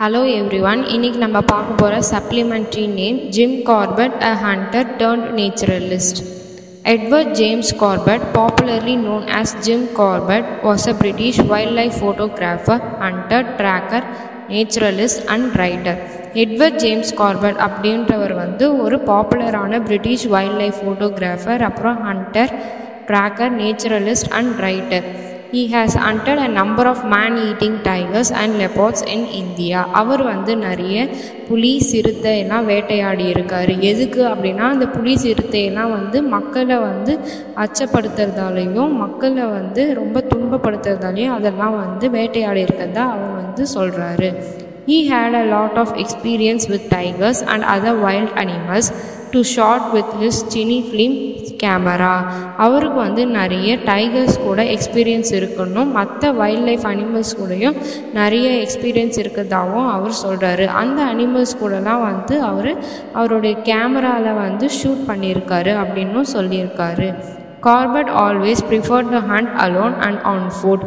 Hello every one இன்னைக்கு நம்ம பார்க்க போகிற supplementary name Jim Corbett a hunter turned naturalist Edward James Corbett popularly known as Jim Corbett was a British wildlife photographer hunter tracker naturalist and writer Edward James Corbett அப்படின்றவர் வந்து ஒரு பாப்புலரான British wild life photographer அப்புறம் hunter tracker naturalist and writer he has hunted a number of man eating tigers and leopards in India அவர் வந்து நிறைய புலி சிறுத்தை எல்லாம் வேட்டையாடி இருக்காரு. எதுக்கு அப்படின்னா அந்த புலி சிறுத்தையெல்லாம் வந்து மக்களை வந்து அச்சப்படுத்துறதாலையும் மக்களை வந்து ரொம்ப துன்பப்படுத்துறதாலையும் அதெல்லாம் வந்து வேட்டையாடி இருக்கிறதா அவர் வந்து சொல்கிறாரு he had a lot of experience with tigers and other wild animals to shot with his cine film camera அவருக்கு வந்து நிறைய டைகர்ஸ் கூட எக்ஸ்பீரியன்ஸ் இருக்கணும். மற்ற வைல்ட் லைஃப் அனிமல்ஸ் கூடயும் நிறைய எக்ஸ்பீரியன்ஸ் இருக்கிறதாவும் அவர் சொல்கிறாரு அந்த அனிமல்ஸ் கூடலாம் வந்து அவர் அவருடைய கேமராவில் வந்து ஷூட் பண்ணியிருக்காரு அப்படின்னும் சொல்லியிருக்காரு. Corbett always prefer to hunt alone and on foot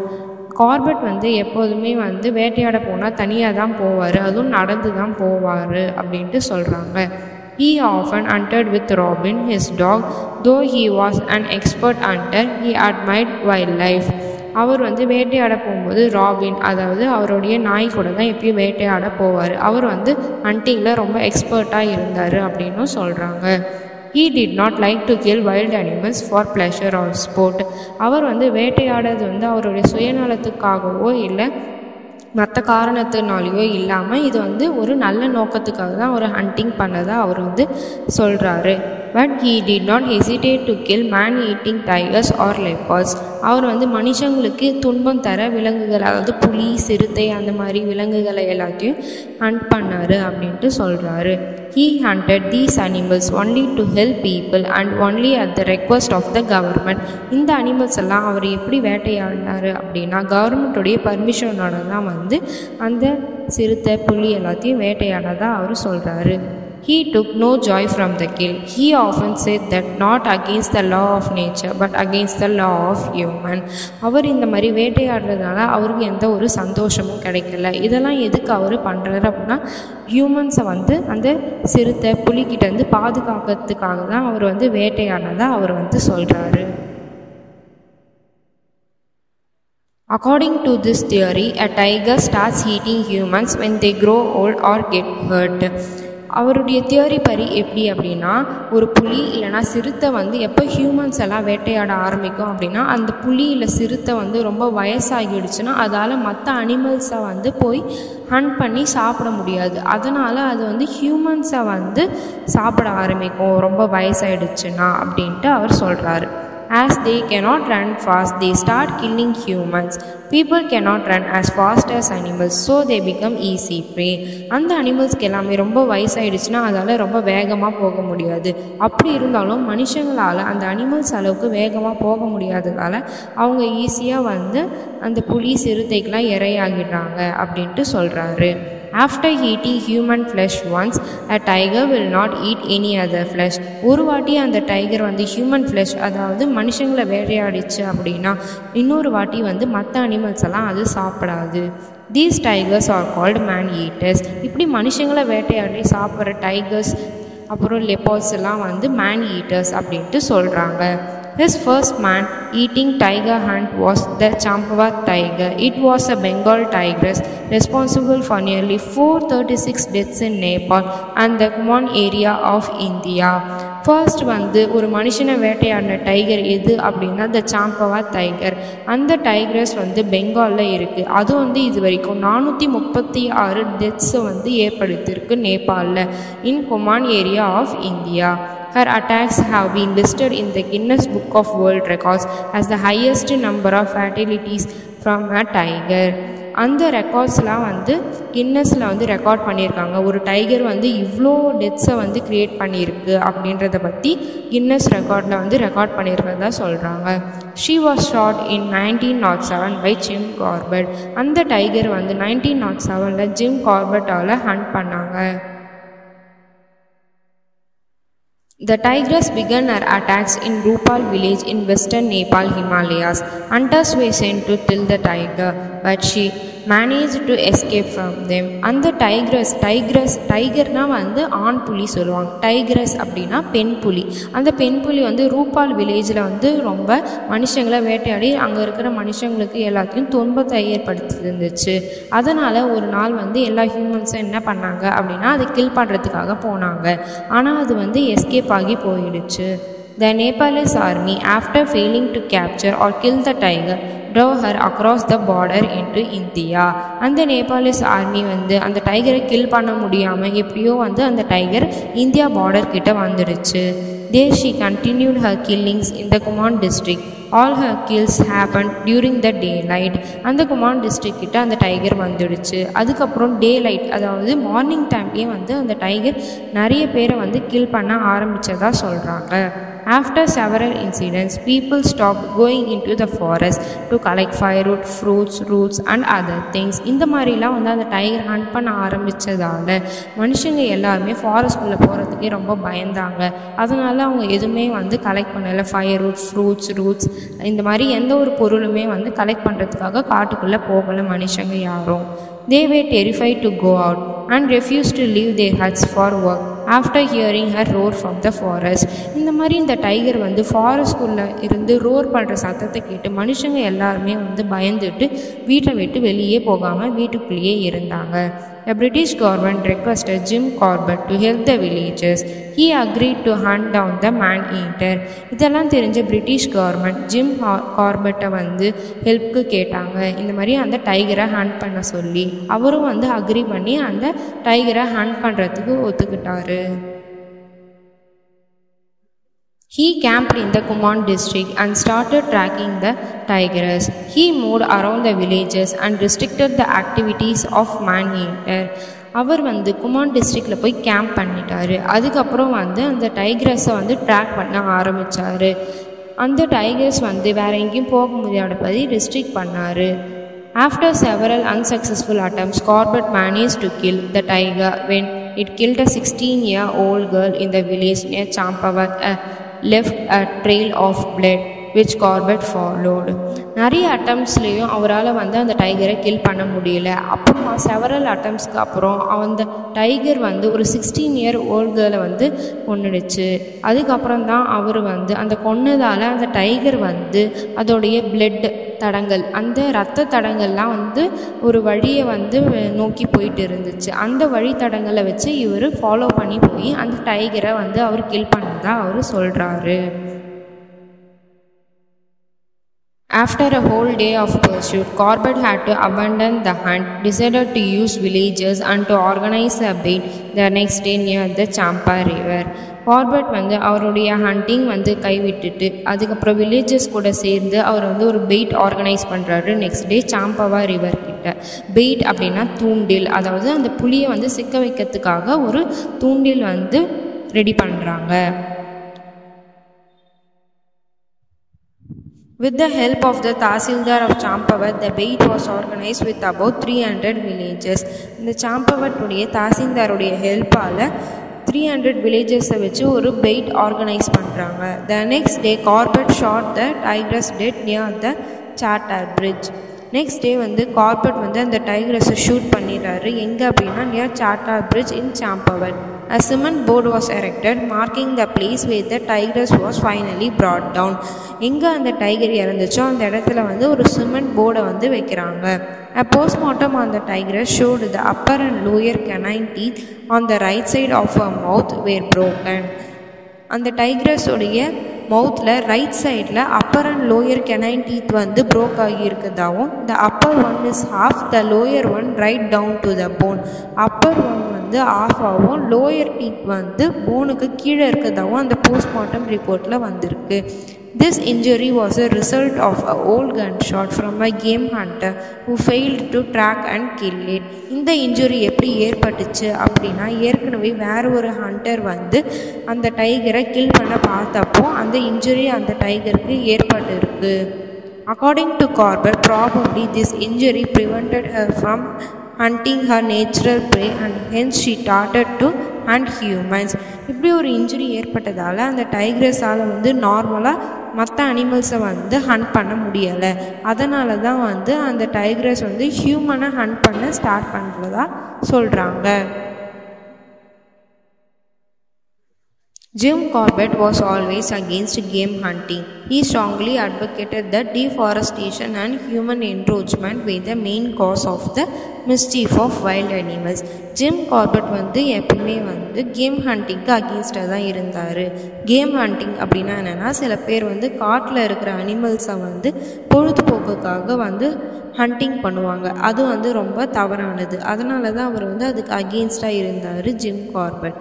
Corbett வந்து எப்போதுமே வந்து வேட்டையாட போனால் தனியாக தான் போவார். அதுவும் நடந்து தான் போவார் அப்படின்ட்டு சொல்கிறாங்க He often hunted with Robin his dog though he was an expert hunter he admired wild life அவர் வந்து வேட்டையாட போகும்போது ராபின் அதாவது அவருடைய நாய் கூட தான் எப்பயும் வேட்டையாட போவார். அவர் வந்து ஹண்டிங்கில் ரொம்ப எக்ஸ்பர்ட்டாக இருந்தார் அப்படின்னும் சொல்கிறாங்க he did not like to kill wild animals for pleasure or sport அவர் வந்து வேட்டையாடுறது வந்து அவருடைய சுயநலத்துக்காகவோ இல்லை மற்ற காரணத்தினாலேயோ இல்லாமல் இது வந்து ஒரு நல்ல நோக்கத்துக்காக தான் ஒரு ஹண்டிங் பண்ணதாக அவர் வந்து சொல்கிறாரு but he did not hesitate to kill man eating tigers or leopards அவர் வந்து மனுஷங்களுக்கு துன்பம் தர விலங்குகள் அதாவது புலி சிறுத்தை அந்த மாதிரி விலங்குகளை எல்லாத்தையும் ஹண்ட் பண்ணார் அப்படின்ட்டு சொல்கிறாரு he hunted these animals only to help people and only at the request of the government இந்த அனிமல்ஸ் எல்லாம் அவர் எப்படி வேட்டையாடினார் அப்படின்னா கவர்மெண்ட்டுடைய பர்மிஷனோட தான் வந்து அந்த சிறுத்தை புலி எல்லாத்தையும் வேட்டையாடதான் அவர் சொல்கிறாரு He took no joy from the kill. He often said that not against the law of nature but against the law of human. அவர் இந்த மாதிரி வேட்டையாடுறதுனால அவருக்கு எந்த ஒரு சந்தோஷமும் கிடைக்கல இதெல்லாம் எதுக்கு அவர் பண்ணுறாரு அப்படின்னா ஹியூமன்ஸை வந்து அந்த சிறுத்தை புலிகிட்டேருந்து பாதுகாக்கிறதுக்காக தான் அவர் வந்து வேட்டையாடினதாக அவர் வந்து சொல்கிறாரு According to this theory, a tiger starts eating humans when they grow old or get hurt. அவருடைய தியரி படி எப்படி அப்படின்னா ஒரு புலி இல்லைனா சிறுத்தை வந்து எப்போ ஹியூமன்ஸ் எல்லாம் வேட்டையாட ஆரம்பிக்கும் அப்படின்னா அந்த புலி இல்லை சிறுத்தை வந்து ரொம்ப வயசாகிடுச்சுன்னா அதால் மற்ற அனிமல்ஸை வந்து போய் ஹண்ட் பண்ணி சாப்பிட முடியாது. அதனால் அது வந்து ஹியூமன்ஸை வந்து சாப்பிட ஆரம்பிக்கும். ரொம்ப வயசாகிடுச்சுன்னா அப்படின்ட்டு அவர் சொல்கிறாரு As they cannot run fast, they start killing humans. People cannot run as fast as animals, so they become easy prey. அந்த அனிமல்ஸ்க்கு எல்லாமே ரொம்ப வயசாயிடுச்சுன்னா அதால் ரொம்ப வேகமாக போக முடியாது அப்படி இருந்தாலும் மனுஷங்களால் அந்த அனிமல்ஸ் அளவுக்கு வேகமாக போக முடியாததால் அவங்க ஈஸியாக வந்து அந்த புலி சிறுத்தைக்கெலாம் இரையாகிடுறாங்க அப்படின்ட்டு சொல்கிறாரு after eating human flesh once a tiger will not eat any other flesh ஒரு வாட்டி அந்த டைகர் வந்து ஹியூமன் ஃப்ளஷ் அதாவது மனுஷங்களை வேட்டையாடிச்சு அப்படின்னா இன்னொரு வாட்டி வந்து மற்ற அனிமல்ஸ் எல்லாம் அது சாப்பிடாது. These tigers are called man eaters இப்படி மனுஷங்களை வேட்டையாடி சாப்பிட்ற டைகர்ஸ் அப்புறம் லெப்பாஸ் எல்லாம் வந்து மேன் ஈட்டர்ஸ் அப்படின்ட்டு சொல்கிறாங்க His first man eating tiger hunt was the Champavat tiger. It was a Bengal tigress responsible for nearly 436 deaths in Nepal and the Kumaon area of India. First வந்து ஒரு மனுஷனை வேட்டையாடின tiger எது அப்படின்னா த சாம்பவா tiger அந்த tigers வந்து பெங்காலில் இருக்குது அது வந்து இது வரைக்கும் நானூற்றி முப்பத்தி ஆறு டெத்ஸை வந்து ஏற்படுத்தியிருக்கு நேபாளில் in Kumaon area of India Her attacks have been listed in the Guinness Book of World Records as the highest number of fatalities from a tiger. அந்த ரெக்கார்ட்ஸ்லாம் வந்து கின்னஸில் வந்து ரெக்கார்ட் பண்ணியிருக்காங்க. ஒரு டைகர் வந்து இவ்வளோ டெத்ஸை வந்து க்ரியேட் பண்ணியிருக்கு அப்படின்றத பற்றி கின்னஸ் ரெக்கார்டில் வந்து ரெக்கார்ட் பண்ணியிருக்கிறதா சொல்கிறாங்க she was shot in nineteen nought seven by Jim Corbett அந்த டைகர் வந்து நைன்டீன் நாட் செவனில் ஜிம் கார்பெட்டால் ஹண்ட் பண்ணாங்க. The tigress began her attacks in Rupal village in western Nepal Himalayas. Hunters were sent to kill the tiger, but she manage to escape from them அந்த tigress டைக்ரஸ் டைகர்னால் வந்து ஆண் புலி சொல்லுவாங்க. டைக்ரஸ் அப்படின்னா பெண் புலி. அந்த பெண் புலி வந்து ரூபால் வில்லேஜில் வந்து ரொம்ப மனுஷங்களை வேட்டையாடி அங்கே இருக்கிற மனுஷங்களுக்கு எல்லாத்தையும் துன்பத்தை ஏற்படுத்திருந்துச்சு அதனால் ஒரு நாள் வந்து எல்லா ஹியூமன்ஸும் என்ன பண்ணாங்க அப்படின்னா அதை கில் பண்ணுறதுக்காக போனாங்க. ஆனால் அது வந்து எஸ்கேப் ஆகி போயிடுச்சு. The Nepalese army after failing to capture or kill the tiger drove her across the border into India அந்த நேபாளிஸ் ஆர்மி வந்து அந்த டைகரை கில் பண்ண முடியாமல் எப்படியோ வந்து அந்த டைகர் இந்தியா பார்டர் கிட்ட வந்துடுச்சு There she continued her killings in the Kumaon district. All her kills happened during the daylight. அந்த குமான் டிஸ்ட்ரிக் கிட்ட அந்த டைகர் வந்துடுச்சு அதுக்கப்புறம் டே லைட் அதாவது மார்னிங் டைம்லேயே வந்து அந்த டைகர் நிறைய பேரை வந்து கில் பண்ண ஆரம்பித்ததாக சொல்கிறாங்க after several incidents people stop going going into the forest to collect firewood, fruits roots and other things இந்த மாதிரிலாம் வந்து அந்த டைகர் ஹண்ட் பண்ண ஆரம்பித்ததால் மனுஷங்க எல்லாருமே ஃபாரஸ்ட்குள்ளே போகிறதுக்கே ரொம்ப பயந்தாங்க அதனால் அவங்க எதுவுமே வந்து கலெக்ட் பண்ணலை ஃபயர்வுட் ஃப்ரூட்ஸ் ரூட்ஸ் இந்த மாதிரி எந்த ஒரு பொருளுமே வந்து கலெக்ட் பண்ணுறதுக்காக காட்டுக்குள்ளே போகலை மனுஷங்க யாரும் they were terrify to go out and refuse to leave the huts for work after hearing her roar from the forest இந்த மாதிரி இந்த டைகர் வந்து ஃபாரஸ்ட்குள்ளே இருந்து ரோர் பண்ணுற சத்தத்தை கேட்டு மனுஷங்க எல்லாருமே வந்து பயந்துட்டு வீட்டை விட்டு வெளியே போகாமல் வீட்டுக்குள்ளேயே இருந்தாங்க The British government requested Jim Corbett to help the villagers. He agreed to hunt down the man-eater. இதெல்லாம் தெரிஞ்ச பிரிட்டிஷ் கவர்மெண்ட் ஜிம் கார்பெட்டை வந்து ஹெல்ப்க்கு கேட்டாங்க இந்த மாதிரி அந்த டைகரை ஹண்ட் பண்ண சொல்லி அவரும் வந்து அக்ரி பண்ணி அந்த டைகரை ஹண்ட் பண்ணுறதுக்கு ஒத்துக்கிட்டாரு He camped in the Kumaon district and started tracking the tigers. He moved around the villages and restricted the activities of man-eater. அவர் வந்து குமான் டிஸ்ட்ரிக்டில் போய் கேம்ப் பண்ணிட்டாரு அதுக்கப்புறம் வந்து அந்த டைகர்ஸை வந்து ட்ராக் பண்ண ஆரம்பித்தார் அந்த டைகர்ஸ் வந்து வேற எங்கேயும் போக முடியாதபடி ரெஸ்ட்ரிக்ட் பண்ணார் after several unsuccessful attempts Corbett manage to kill the tiger when It killed a 16 year old girl in the village near Champavat uh, left a trail of blood, which Corbett followed. நிறைய அட்டம்ஸ்லேயும் அவரால் வந்து அந்த டைகரை kill பண்ண முடியல. அப்புறமா several அட்டம்ஸ்க்கு அப்புறம் அந்த tiger வந்து ஒரு சிக்ஸ்டீன் இயர் ஓல்டு கேர்ளை வந்து கொன்னுடுச்சு. அதுக்கப்புறம் தான் அவர் வந்து அந்த கொன்னதால் அந்த டைகர் வந்து அதோடைய பிளட் தடங்கள் அந்த ரத்த தடங்கள்லாம் வந்து ஒரு வழியை வந்து நோக்கி போயிட்டு இருந்துச்சு. அந்த வழி தடங்களை வச்சு இவர் ஃபாலோ பண்ணி போய் அந்த டைகரை வந்து அவர் கில் பண்ணதாக அவர் சொல்கிறாரு After a whole day of pursuit, Corbett had to abandon the hunt, decided to use villagers and to organize a bait the next day near the Champa River. Corbett வந்து அவருடைய hunting வந்து கைவிட்டுட்டு அதுக்கப்புறம் villages கூட சேர்ந்து அவர் வந்து ஒரு bait organise பண்ணுறாரு நெக்ஸ்ட் டே சாம்பவா ரிவர் கிட்ட பெயிட் அப்படின்னா தூண்டில் அதாவது அந்த புளியை வந்து சிக்க வைக்கிறதுக்காக ஒரு தூண்டில் வந்து ரெடி பண்ணுறாங்க With the help of the of of Champavat, the bait was organized with about 300 villages. இந்த சாம்பவட்டுடைய தாசில்தாருடைய ஹெல்ப்பால் த்ரீ ஹண்ட்ரட் வில்லேஜஸை வச்சு ஒரு பெயிட் ஆர்கனைஸ் பண்ணுறாங்க the next day Corbett shot the tigress dead near the Chataar bridge next day வந்து Corbett வந்து அந்த டைக்ரஸை shoot பண்ணிடுறாரு. எங்கே அப்படின்னா near Chataar bridge in Champawat A cement board was erected marking the place where the tigress was finally brought down. எங்கே அந்த tiger இறந்துச்சோ அந்த இடத்துல வந்து ஒரு சிமெண்ட் போர்டை வந்து வைக்கிறாங்க A postmortem on the tigress showed the upper and lower canine teeth on the right side of her mouth were broken. அந்த டைக்ரஸோடைய மவுத்தில் ரைட் சைடில் upper and lower canine teeth வந்து ப்ரோக் ஆகி இருக்குதாவும் the upper one is half the lower one right down to the bone upper one வந்து of ஆகும். Lower teeth வந்து போனுக்கு கீழே இருக்கிறதாகவும் அந்த போஸ்ட்மார்ட்டம் ரிப்போர்ட்டில் வந்திருக்கு. This injury was a result of a old gun shot from a game hunter who failed to track and kill it இந்த இன்ஜுரி எப்படி ஏற்பட்டுச்சு அப்படின்னா ஏற்கனவே வேற ஒரு ஹண்டர் வந்து அந்த டைகரை கில் பண்ண பார்த்தப்போ அந்த இன்ஜுரி அந்த டைகருக்கு ஏற்பட்டிருக்கு. According to Corbett probably this injury prevented her from hunting her natural prey and hence she started to and humans இப்படி ஒரு இன்ஜுரி ஏற்பட்டதால் அந்த டைக்ரஸால் வந்து நார்மலாக மற்ற அனிமல்ஸை வந்து ஹண்ட் பண்ண முடியலை. அதனால தான் வந்து அந்த டைக்ரஸ் வந்து ஹியூமனை ஹண்ட் பண்ண ஸ்டார்ட் பண்ணுறதா சொல்கிறாங்க Jim Corbett was always against game hunting He strongly advocated that deforestation and human encroachment were the main cause of the mischief of wild animals. Jim Corbett வந்து எப்பவுமே வந்து கேம் ஹண்டிங்க்கு அகேன்ஸ்டாக தான் இருந்தார். கேம் ஹண்டிங் அப்படின்னா என்னென்னா சில பேர் வந்து காட்டில் இருக்கிற அனிமல்ஸை வந்து பொழுதுபோக்குக்காக வந்து ஹண்டிங் பண்ணுவாங்க. அது வந்து ரொம்ப தவறானது. அதனால தான் அவர் வந்து அதுக்கு அகேன்ஸ்டாக இருந்தார் ஜிம் கார்பட்.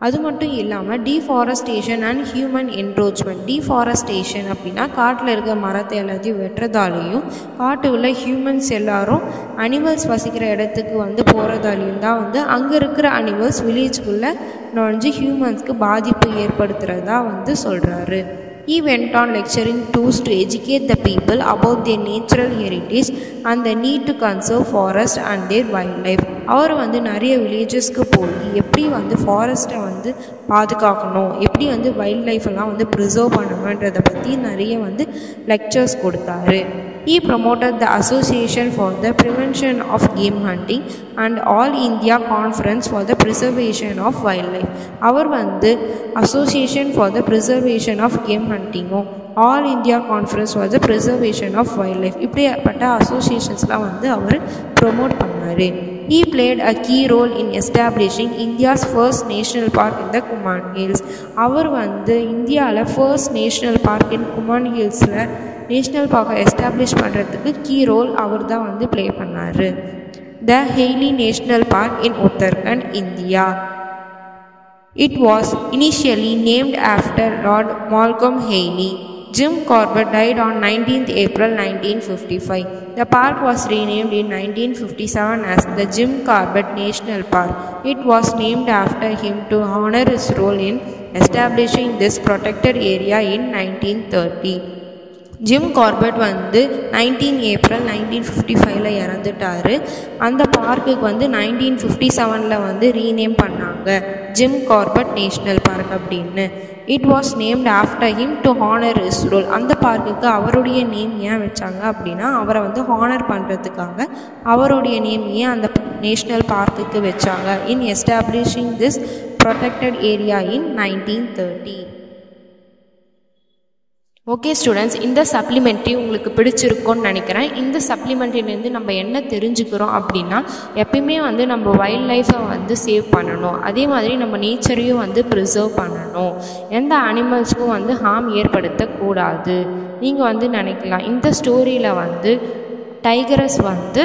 அது மட்டும் இல்லாமல் deforestation and human encroachment deforestation அப்படின்னா காட்டில் இருக்க மரத்தை எல்லாத்தையும் வெட்டுறதாலேயும் காட்டு உள்ள ஹியூமன்ஸ் எல்லாரும் அனிமல்ஸ் வசிக்கிற இடத்துக்கு வந்து போகிறதாலையும் தான் வந்து அங்கே இருக்கிற அனிமல்ஸ் வில்லேஜ்குள்ளே நுழைஞ்சு ஹியூமன்ஸ்க்கு பாதிப்பு ஏற்படுத்துகிறதா வந்து சொல்கிறாரு He went on lecturing tours to educate the people about their natural heritage and the need to conserve forest and their wildlife. அவர் வந்து நிறைய வில்லேஜஸ்க்கு போய் எப்படி வந்து ஃபாரஸ்ட்டை வந்து பாதுகாக்கணும் எப்படி வந்து வைல்ட் லைஃப் எல்லாம் வந்து ப்ரிசர்வ் பண்ணணுன்றதை பற்றி நிறைய வந்து லெக்சர்ஸ் கொடுத்தாரு He promoted the Association for the Prevention of Game Hunting and All India Conference for the Preservation of Wildlife. அவர் வந்து association for the preservation of game ஹண்டிங்கும் all India conference for the preservation of wild life இப்படிப்பட்ட அசோசியேஷன்ஸ்லாம் வந்து அவர் promote பண்ணார் He played a key role in establishing India's first national park in the Kuman Hills. அவர் வந்து இந்தியாவில் first national park in Kumaon ஹில்ஸில் national பார்க்கை establish பண்ணுறதுக்கு key role அவர் தான் வந்து ப்ளே பண்ணார் the Hailey national park in Uttarakhand India It was initially named after Lord Malcolm Haley. Jim Corbett died on 19th April 1955. The park was renamed in 1957 as the Jim Corbett National Park. It was named after him to honor his role in establishing this protected area in 1930. Jim Corbett வந்து nineteen April nineteen fifty ஃபைவ்ல இறந்துட்டார். அந்த பார்க்குக்கு வந்து nineteen fifty செவனில் வந்து rename பண்ணாங்க. Jim Corbett national park அப்படின்னு. It was named after him to honour his role அந்த பார்க்குக்கு அவருடைய நேம் ஏன் வச்சாங்க அப்படின்னா அவரை வந்து ஹானர் பண்ணுறதுக்காக அவருடைய நேம் ஏன் அந்த நேஷ்னல் பார்க்குக்கு வச்சாங்க? In establishing this protected area in nineteen thirty okay students இந்த சப்ளிமெண்ட்ரி உங்களுக்கு பிடிச்சிருக்கும்னு நினைக்கிறேன். இந்த சப்ளிமெண்ட்ரிலேருந்து நம்ம என்ன தெரிஞ்சுக்கிறோம் அப்படின்னா எப்பயுமே வந்து நம்ம வைல்ட் லைஃப்பை வந்து சேவ் பண்ணணும். அதே மாதிரி நம்ம நேச்சரையும் வந்து ப்ரிசர்வ் பண்ணணும். எந்த அனிமல்ஸ்க்கும் வந்து ஹார்ம் ஏற்படுத்தக்கூடாது. நீங்கள் வந்து நினைக்கலாம். இந்த ஸ்டோரியில் வந்து டைகரஸ் வந்து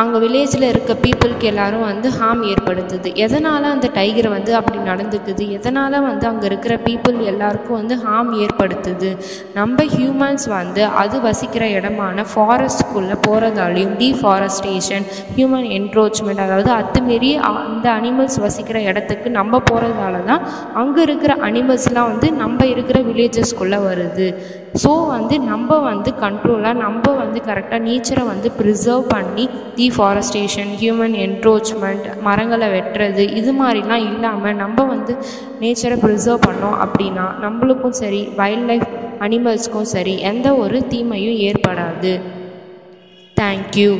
அங்கே வில்லேஜில் இருக்க பீப்புளுக்கு எல்லாரும் வந்து ஹார்ம் ஏற்படுத்துது. எதனால் அந்த டைகர் வந்து அப்படி நடந்துக்குது? எதனால் வந்து அங்கே இருக்கிற பீப்புள் எல்லாருக்கும் வந்து ஹார்ம் ஏற்படுத்துது? நம்ம ஹியூமன்ஸ் வந்து அது வசிக்கிற இடமான ஃபாரஸ்ட்குள்ளே போகிறதாலையும் டீஃபாரஸ்டேஷன் ஹியூமன் என்க்ரோச்மெண்ட் அதாவது அத்துமாரி அந்த அனிமல்ஸ் வசிக்கிற இடத்துக்கு நம்ம போகிறதால தான் அங்கே இருக்கிற அனிமல்ஸ்லாம் வந்து நம்ம இருக்கிற வில்லேஜஸ்குள்ளே வருது. ஸோ வந்து நம்ம வந்து கண்ட்ரோலாக நம்ம வந்து கரெக்டாக நேச்சரை வந்து ப்ரிசர்வ் பண்ணி டீஃபாரஸ்டேஷன் ஹியூமன் என்ட்ரோச்மெண்ட் மரங்களை வெட்டுறது இது மாதிரிலாம் இல்லாமல் நம்ம வந்து நேச்சரை ப்ரிசர்வ் பண்ணோம் அப்படின்னா நம்மளுக்கும் சரி வைல்ட் லைஃப் அனிமல்ஸ்க்கும் சரி எந்த ஒரு தீமையும் ஏற்படாது. தேங்க்யூ